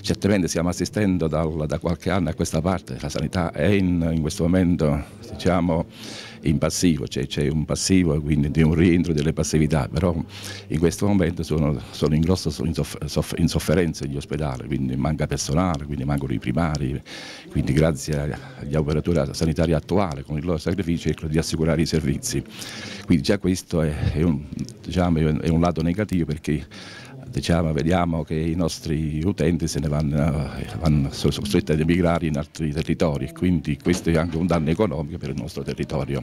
Certamente stiamo assistendo dal, da qualche anno a questa parte, la sanità è in, in questo momento diciamo, in passivo, c'è un passivo quindi di un rientro delle passività, però in questo momento sono, sono in grossa insofferenza gli ospedali, quindi manca personale, quindi mancano i primari, quindi grazie agli operatori sanitari attuali con il loro sacrificio cercano di assicurare i servizi. Quindi già questo è, è, un, diciamo, è un lato negativo perché diciamo, vediamo che i nostri utenti se ne vanno, vanno, sono costretti ad emigrare in altri territori, quindi questo è anche un danno economico per il nostro territorio.